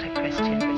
not a Christian?